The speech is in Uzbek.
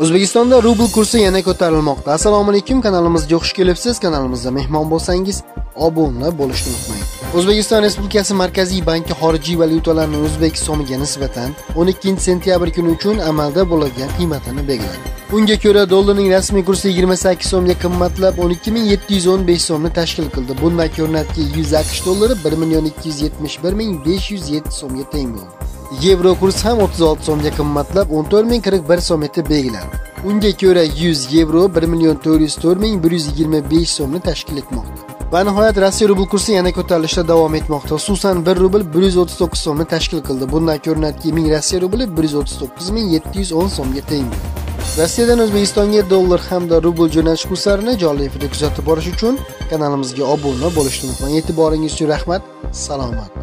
O'zbekistonda rubl kursi yana ko'tarilmoqda. Assalomu alaykum, kanalimizga xush kelibsiz. Kanalimizda mehmon bo'lsangiz, obuna bo'lishni unutmang. O'zbekiston Respublikasi Markaziy banki xorijiy valyutalarni o'zbek so'miga nisbatan 12-sentyabr kuni uchun amalda bo'ladigan qiymatini belgiladi. Unga ko'ra dollarning rasmiy kursi 28 so'mga qimmatlab 12715 so'mni tashkil qildi. Bundan ko'rinadiki, 100 AQSh dollari 1 271 507 so'mga teng bo'ldi. Yevro kursi ham 36 so'mga qimmatlab 14041 so'm etib belgilandi. Unga ko'ra 100 yevro 1 440 125 so'mni tashkil etmoqda. Va nihoyat Rossiya rubl kursi yana ko'tarilishda davom etmoqda. Xususan 1 rubl 139 so'mni tashkil qildi. Bundan ko'rinadiki, 1000 Rossiya rubli 139710 so'mga teng. Rossiyadan O'zbekistonga dollar hamda rubl jo'natish kurslarini jonli efirda kuzatib borish uchun kanalimizga obuna bo'lishni unutmang. E'tiboringiz uchun rahmat. Salomat.